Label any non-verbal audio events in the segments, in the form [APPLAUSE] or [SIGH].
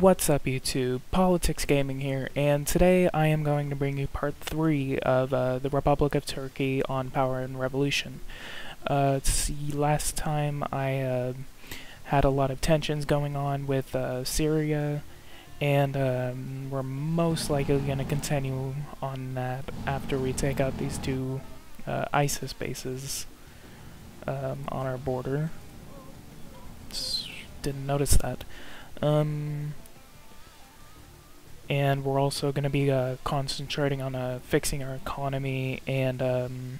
What's up YouTube? Politics Gaming here, and today I am going to bring you part 3 of uh, the Republic of Turkey on Power and Revolution. Uh, see, last time I uh, had a lot of tensions going on with uh, Syria, and um, we're most likely going to continue on that after we take out these two uh, ISIS bases um, on our border. Just didn't notice that. Um, and we're also going to be uh, concentrating on uh, fixing our economy and um,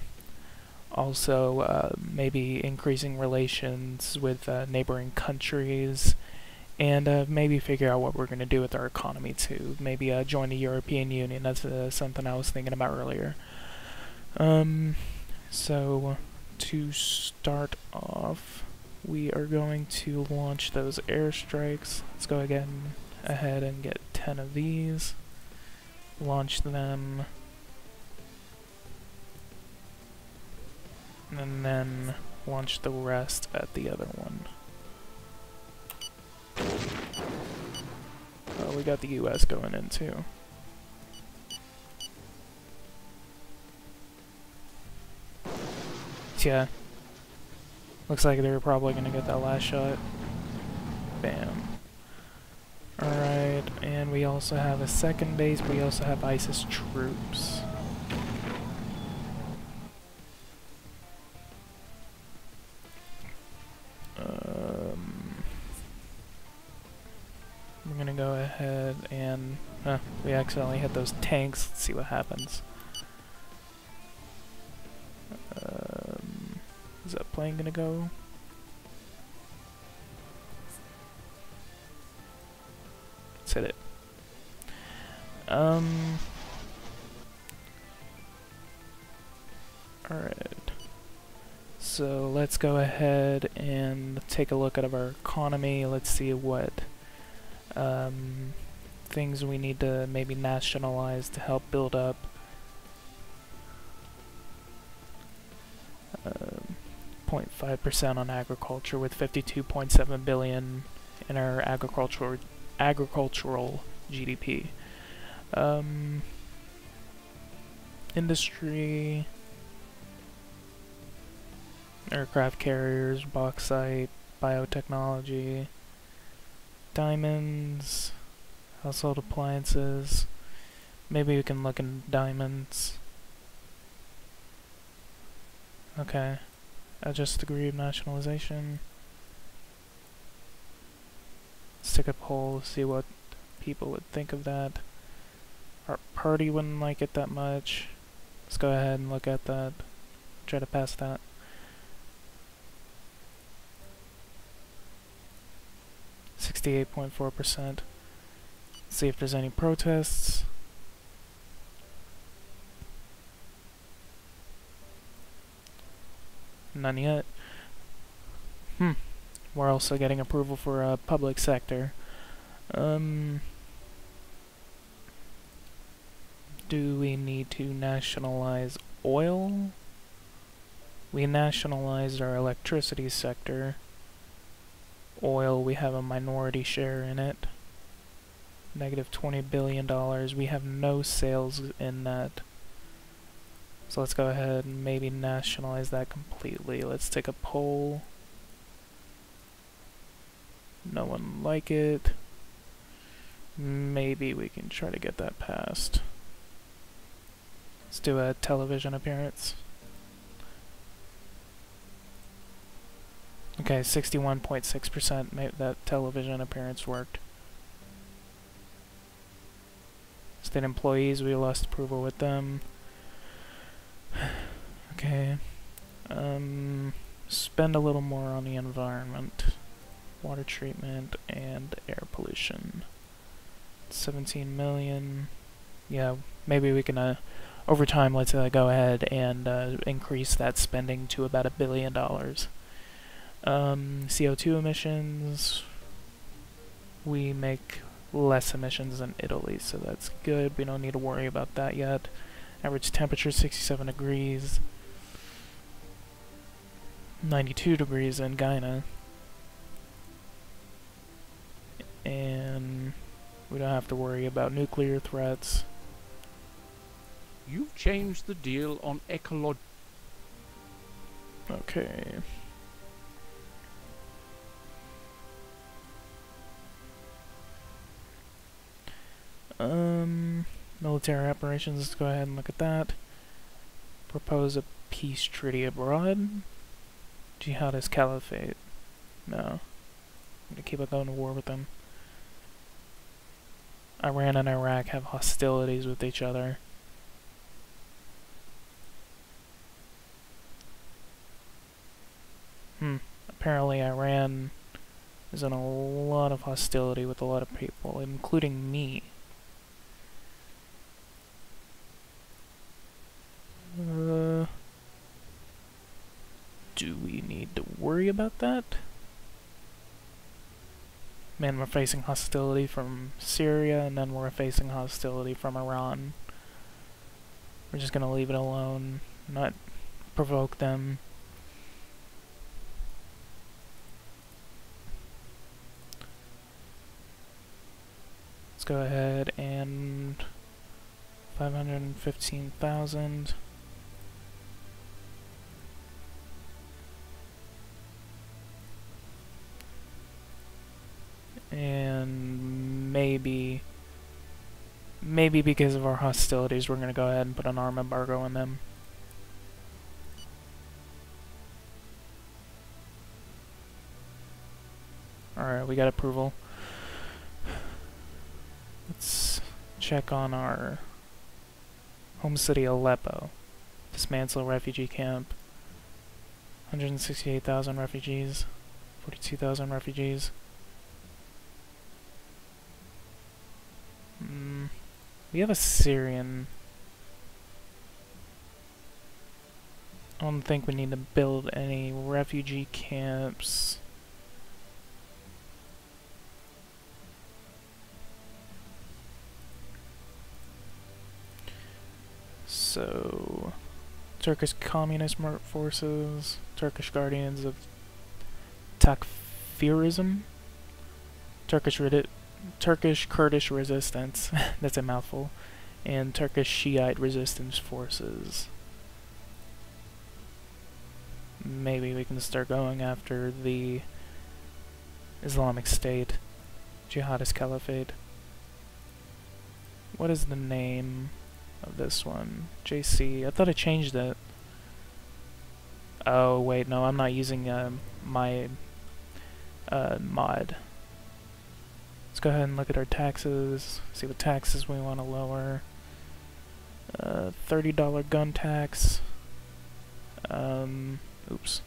also uh, maybe increasing relations with uh, neighboring countries and uh, maybe figure out what we're going to do with our economy too. Maybe uh, join the European Union. That's something I was thinking about earlier. Um, so to start off, we are going to launch those airstrikes. Let's go again ahead and get 10 of these, launch them, and then launch the rest at the other one. Oh, we got the US going in too. Yeah. Looks like they're probably gonna get that last shot. Bam. Alright, and we also have a second base, we also have ISIS troops. Um, we're gonna go ahead and... We accidentally hit those tanks, let's see what happens. Um, is that plane gonna go? Um. Alright. So let's go ahead and take a look at our economy. Let's see what um, things we need to maybe nationalize to help build up 0.5% um, on agriculture with 52.7 billion in our agricultural agricultural GDP. Um, industry, aircraft carriers, bauxite, biotechnology, diamonds, household appliances. Maybe we can look in diamonds. Okay. Adjust degree of nationalization stick a poll, see what people would think of that. Our party wouldn't like it that much. Let's go ahead and look at that. Try to pass that. Sixty-eight point four percent. See if there's any protests. None yet. Hmm. We're also getting approval for a public sector. Um, do we need to nationalize oil? We nationalized our electricity sector. Oil, we have a minority share in it. Negative $20 billion. We have no sales in that. So let's go ahead and maybe nationalize that completely. Let's take a poll. No one like it. Maybe we can try to get that passed. Let's do a television appearance. Okay, 61.6% that television appearance worked. State employees, we lost approval with them. [SIGHS] okay. Um, spend a little more on the environment water treatment, and air pollution. 17 million. Yeah, maybe we can, uh, over time, let's uh, go ahead and uh, increase that spending to about a billion dollars. Um, CO2 emissions, we make less emissions than Italy, so that's good. We don't need to worry about that yet. Average temperature 67 degrees, 92 degrees in Guyana and We don't have to worry about nuclear threats. You've changed the deal on ecology. Okay. Um, military operations, let's go ahead and look at that. Propose a peace treaty abroad. Jihadist caliphate. No. I'm gonna keep on going to war with them. Iran and Iraq have hostilities with each other. Hmm. Apparently Iran is in a lot of hostility with a lot of people, including me. Uh, do we need to worry about that? Man, we're facing hostility from Syria, and then we're facing hostility from Iran. We're just gonna leave it alone, not provoke them. Let's go ahead and 515,000. And maybe, maybe because of our hostilities, we're going to go ahead and put an arm embargo on them. Alright, we got approval. Let's check on our home city Aleppo. Dismantle refugee camp. 168,000 refugees. 42,000 refugees. Mm, we have a Syrian. I don't think we need to build any refugee camps. So, Turkish Communist Forces, Turkish Guardians of Takfirism, Turkish Turkish Kurdish Resistance, [LAUGHS] that's a mouthful, and Turkish Shiite Resistance Forces. Maybe we can start going after the Islamic State, Jihadist Caliphate. What is the name? Of this one. JC. I thought I changed it. Oh, wait, no, I'm not using uh, my uh, mod. Let's go ahead and look at our taxes, see what taxes we want to lower. Uh, $30 gun tax. Um, oops.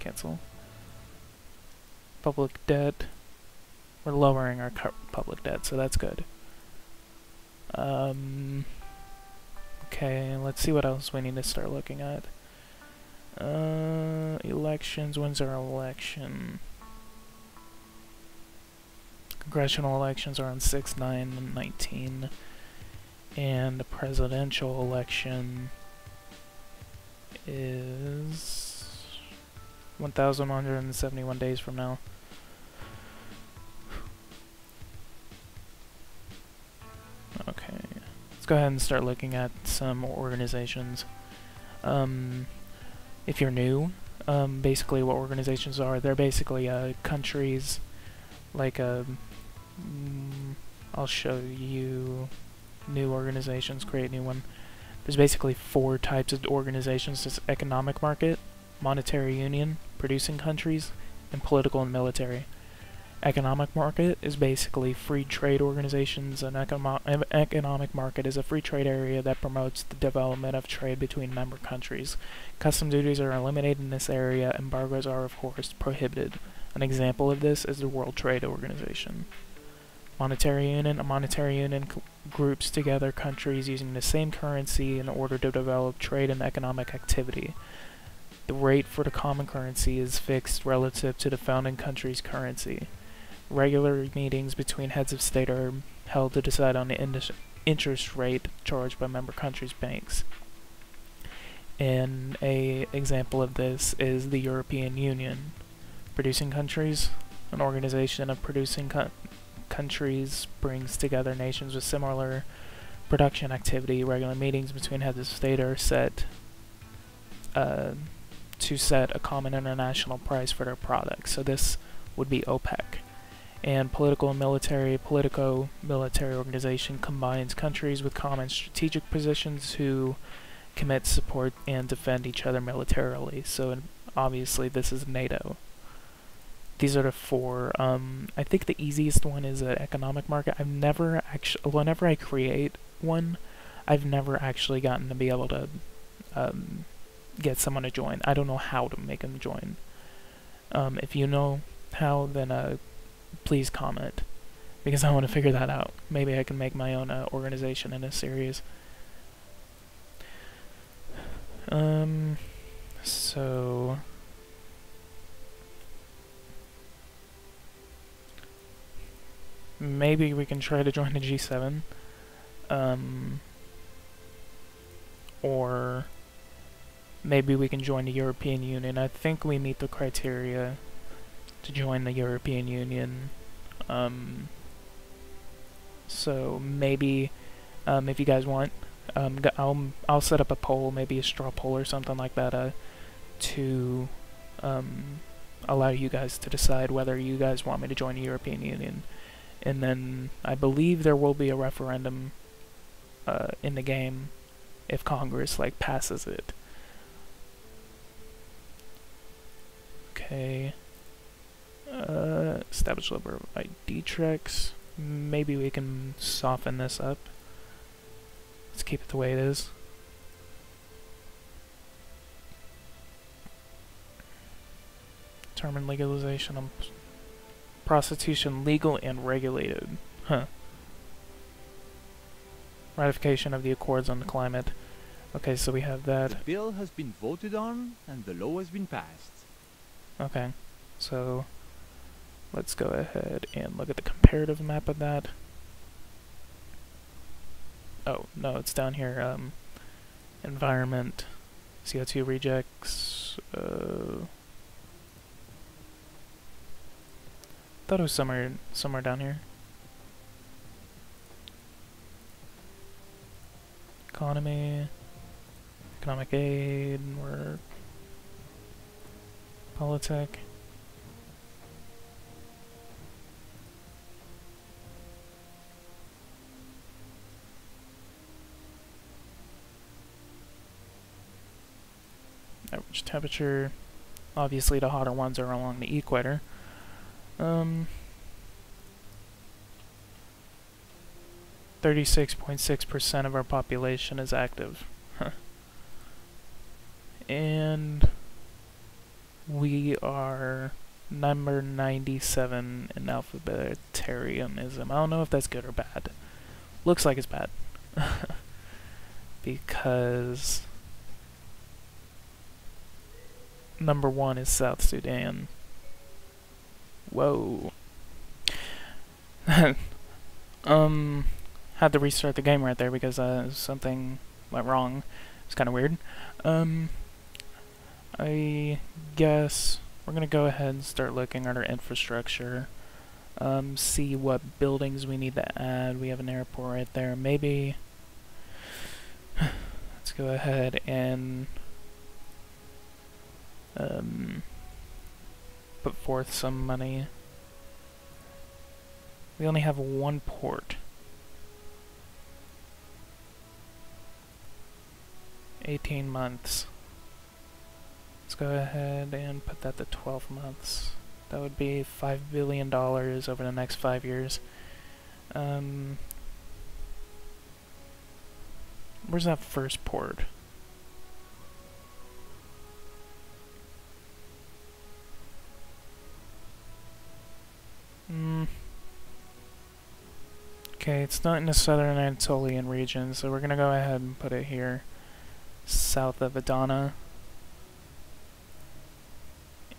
Cancel. Public debt. We're lowering our public debt, so that's good. Um, okay, let's see what else we need to start looking at. Uh, elections, when's our election? Congressional elections are on 6, 9, 19. And the presidential election is 1,171 days from now. Let's go ahead and start looking at some organizations. Um, if you're new, um, basically what organizations are, they're basically uh, countries, like a, um, I'll show you new organizations, create a new one. There's basically four types of organizations. There's economic market, monetary union, producing countries, and political and military economic market is basically free trade organizations. An econo economic market is a free trade area that promotes the development of trade between member countries. Custom duties are eliminated in this area, embargoes are of course prohibited. An example of this is the World Trade Organization. Monetary Union. A monetary union groups together countries using the same currency in order to develop trade and economic activity. The rate for the common currency is fixed relative to the founding country's currency. Regular meetings between heads of state are held to decide on the interest rate charged by member countries' banks. And a example of this is the European Union. Producing countries, an organization of producing co countries, brings together nations with similar production activity. Regular meetings between heads of state are set uh, to set a common international price for their products. So this would be OPEC. And political and military, politico-military organization combines countries with common strategic positions who commit, support, and defend each other militarily. So obviously this is NATO. These are the four. Um, I think the easiest one is an economic market. I've never actually, whenever I create one, I've never actually gotten to be able to um, get someone to join. I don't know how to make them join. Um, if you know how, then uh, please comment because I want to figure that out. Maybe I can make my own uh, organization in a series. Um, so maybe we can try to join the G7. Um, or maybe we can join the European Union. I think we meet the criteria to join the European Union. Um, so maybe um, if you guys want, um, I'll I'll set up a poll, maybe a straw poll or something like that, uh, to um, allow you guys to decide whether you guys want me to join the European Union. And then I believe there will be a referendum uh, in the game if Congress like passes it. Okay. Uh, establish number of ID checks. Maybe we can soften this up. Let's keep it the way it is. Determine legalization of prostitution legal and regulated. Huh. Ratification of the Accords on the Climate. Okay, so we have that. The bill has been voted on and the law has been passed. Okay, so let's go ahead and look at the comparative map of that. Oh, no, it's down here. Um, environment, CO2 rejects. Uh, thought it was somewhere somewhere down here. Economy, economic aid, work, politic. Temperature. Obviously, the hotter ones are along the equator. Um, 36.6% of our population is active. and we are number 97 in authoritarianism. I don't know if that's good or bad. Looks like it's bad. [LAUGHS] because number one is South Sudan. Whoa. [LAUGHS] um, had to restart the game right there because uh, something went wrong. It's kind of weird. Um, I guess we're gonna go ahead and start looking at our infrastructure. Um, see what buildings we need to add. We have an airport right there. Maybe [SIGHS] let's go ahead and um, put forth some money. We only have one port. 18 months. Let's go ahead and put that to 12 months. That would be $5 billion over the next five years. Um, where's that first port? Okay, it's not in the southern Anatolian region, so we're gonna go ahead and put it here, south of Adana,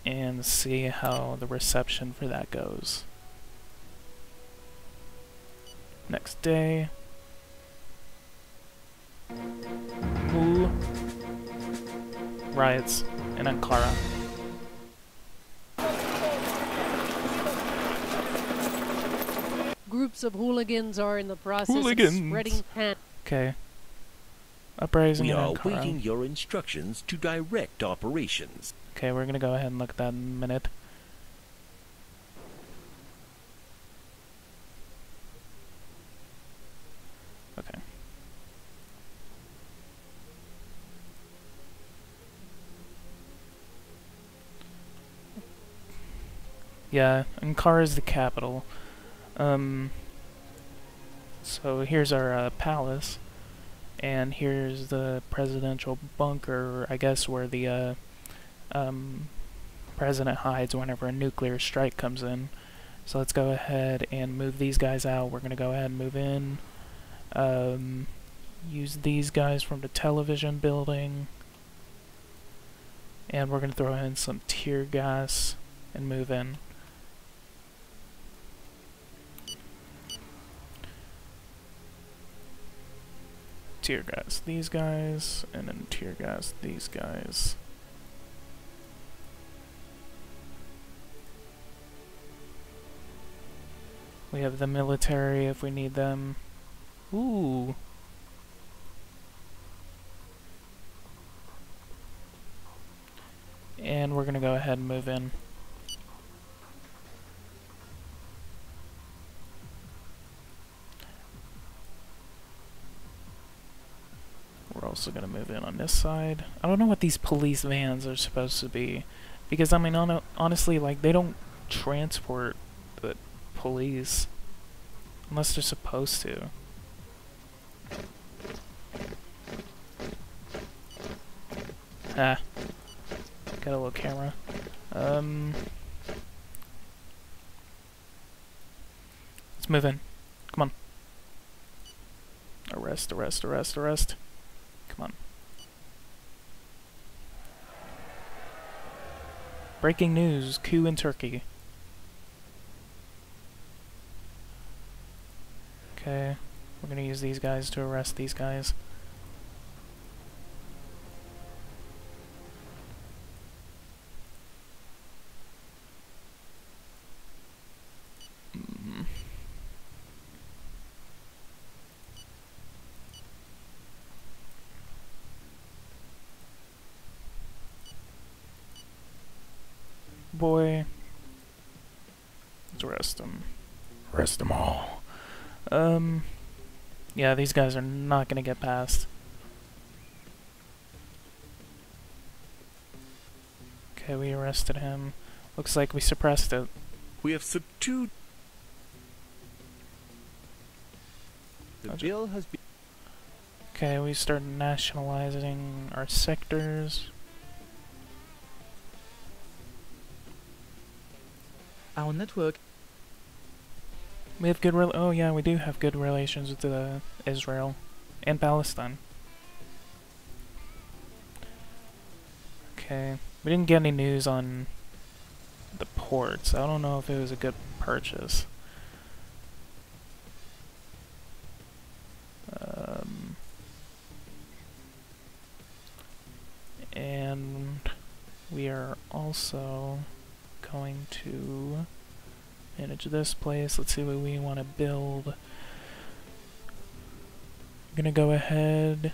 and see how the reception for that goes. Next day. Ooh. Riots in Ankara. Groups of hooligans are in the process Hooligans. of spreading panic. Okay. Uprising We are waiting your instructions to direct operations. Okay, we're gonna go ahead and look at that in a minute. Okay. Yeah, Ankara is the capital. Um, so here's our uh, palace, and here's the presidential bunker, I guess, where the uh, um, president hides whenever a nuclear strike comes in. So let's go ahead and move these guys out. We're going to go ahead and move in. Um, use these guys from the television building. And we're going to throw in some tear gas and move in. Tear gas these guys, and then tear gas these guys. We have the military if we need them. Ooh. And we're gonna go ahead and move in. Also gonna move in on this side. I don't know what these police vans are supposed to be. Because, I mean, hon honestly, like, they don't transport the police. Unless they're supposed to. Ah. Got a little camera. Um. Let's move in. Come on. Arrest, arrest, arrest, arrest. Come on. Breaking news, coup in Turkey. Okay, we're gonna use these guys to arrest these guys. Mm. Boy, let's arrest them. Arrest them all. Um, yeah, these guys are not gonna get past. Okay, we arrested him. Looks like we suppressed it. We have subdued The Roger. bill has been Okay, we start nationalizing our sectors. our network We have good rel- oh yeah, we do have good relations with uh, Israel and Palestine. Okay, we didn't get any news on the ports. I don't know if it was a good purchase. Um, and we are also going to manage this place. Let's see what we want to build. I'm gonna go ahead.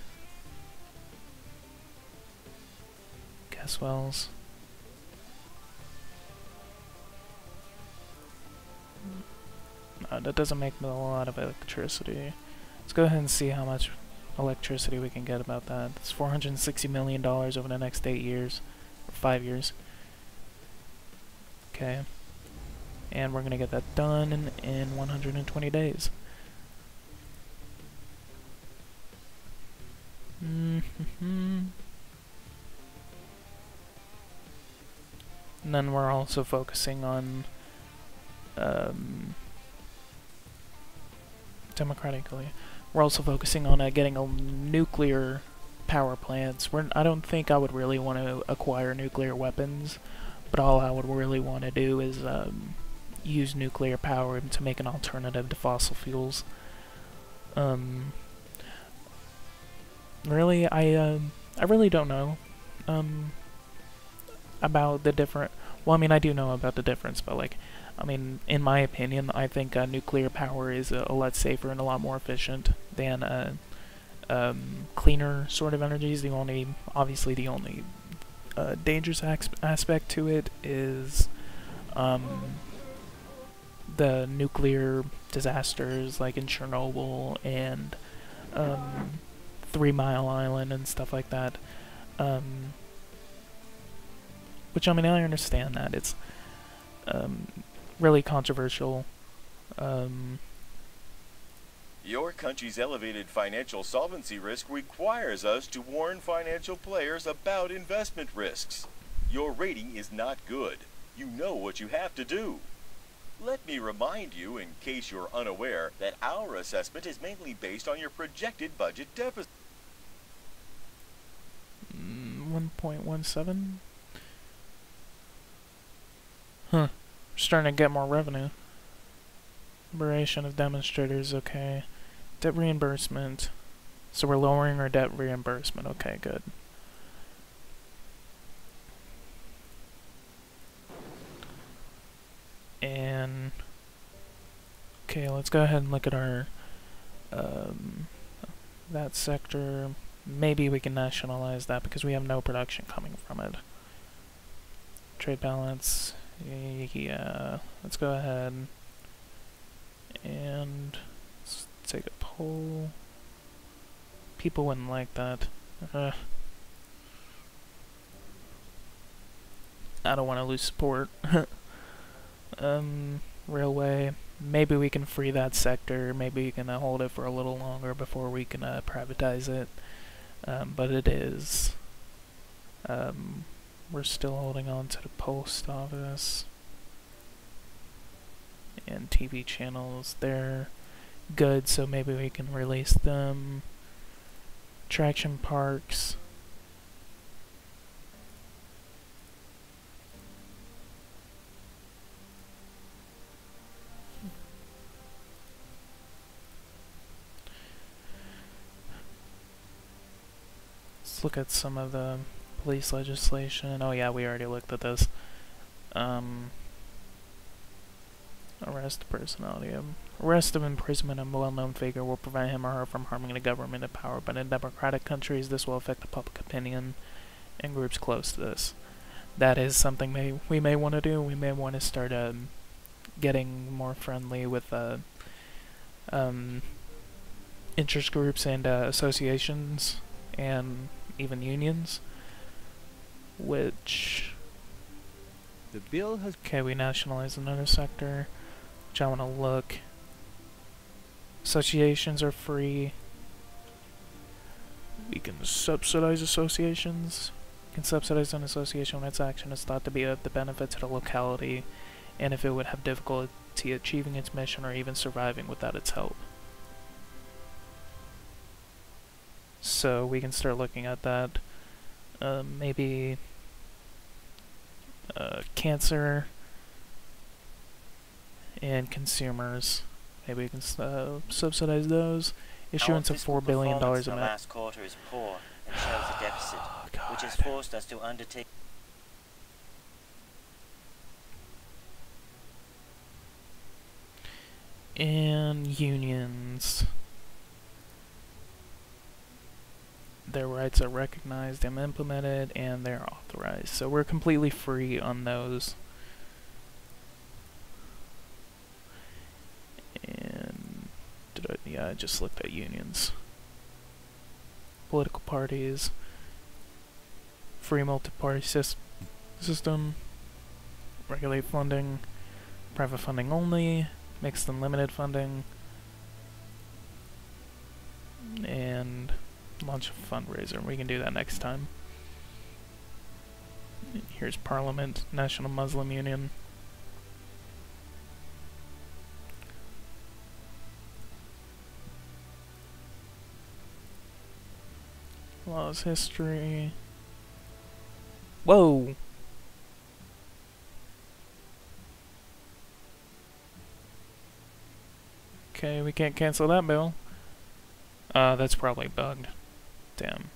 Gas wells. No, that doesn't make a lot of electricity. Let's go ahead and see how much electricity we can get about that. It's $460 million over the next 8 years. Or 5 years. Okay. And we're gonna get that done in, in 120 days. Mm-hmm. And then we're also focusing on um, democratically. We're also focusing on uh, getting a nuclear power plants. We're, I don't think I would really want to acquire nuclear weapons, but all I would really want to do is um, use nuclear power to make an alternative to fossil fuels. Um, really, I um, I really don't know um, about the different. Well, I mean, I do know about the difference, but like, I mean, in my opinion, I think uh, nuclear power is a, a lot safer and a lot more efficient than uh, um, cleaner sort of energies. The only, obviously, the only uh, dangerous aspect to it is um, the nuclear disasters like in Chernobyl and um, Three Mile Island and stuff like that. Um, which I mean, I understand that it's um, really controversial. Um, Your country's elevated financial solvency risk requires us to warn financial players about investment risks. Your rating is not good. You know what you have to do. Let me remind you, in case you're unaware, that our assessment is mainly based on your projected budget deficit. mm, 1.17? Huh. We're starting to get more revenue. Liberation of demonstrators, okay. Debt reimbursement. So we're lowering our debt reimbursement. Okay, good. And okay, let's go ahead and look at our um, that sector. Maybe we can nationalize that because we have no production coming from it. Trade balance. Yeah, let's go ahead and let's take a poll. People wouldn't like that. Uh, I don't want to lose support. [LAUGHS] um, railway. Maybe we can free that sector. Maybe we can uh, hold it for a little longer before we can uh, privatize it. Um, but it is. Um, we're still holding on to the post office and TV channels. They're good, so maybe we can release them. Attraction parks. Look at some of the police legislation. Oh yeah, we already looked at this. Um, arrest personality. Arrest of imprisonment of a well-known figure will prevent him or her from harming the government in power, but in democratic countries this will affect the public opinion and groups close to this. That is something may we may want to do. We may want to start um, getting more friendly with uh, um, interest groups and uh, associations and even unions which The bill has okay we nationalize another sector. Which I want to look. Associations are free. We can subsidize associations. We can subsidize an association when its action is thought to be of the benefit to the locality and if it would have difficulty achieving its mission or even surviving without its help so we can start looking at that um, maybe uh, cancer and consumers. Maybe we can uh, subsidize those. Issuance of four billion dollars a month. last quarter is poor and shows a deficit, which has forced us to undertake And unions. Their rights are recognized and implemented, and they're authorized. So we're completely free on those. And did I, yeah, I just looked at unions. Political parties. Free multi-party sys system. Regulate funding. Private funding only. Mixed and limited funding. And launch a fundraiser. We can do that next time. Here's Parliament, National Muslim Union. Laws, history. Whoa! Okay, we can't cancel that bill. Uh, that's probably bugged. Damn.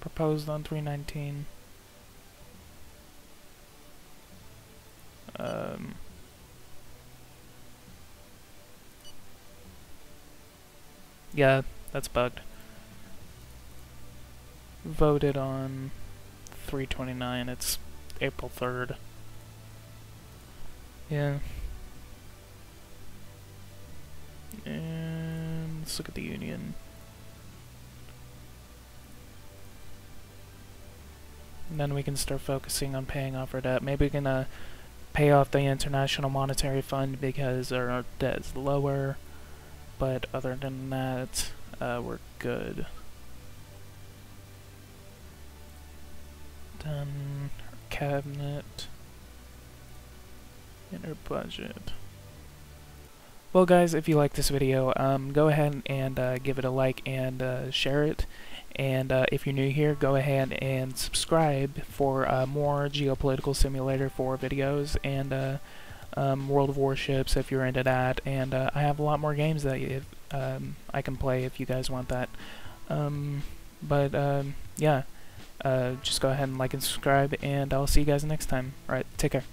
Proposed on 319. Um, yeah, that's bugged. Voted on 329. It's April 3rd. Yeah. Let's look at the union. And then we can start focusing on paying off our debt. Maybe we can uh, pay off the International Monetary Fund because our debt is lower. But other than that, uh, we're good. Then our cabinet and our budget. Well guys, if you like this video, um, go ahead and uh, give it a like and uh, share it. And uh, if you're new here, go ahead and subscribe for uh, more Geopolitical Simulator 4 videos and uh, um, World of Warships if you're into that. And uh, I have a lot more games that you, um, I can play if you guys want that. Um, but um, yeah, just go ahead and like and subscribe, and I'll see you guys next time. Alright, take care.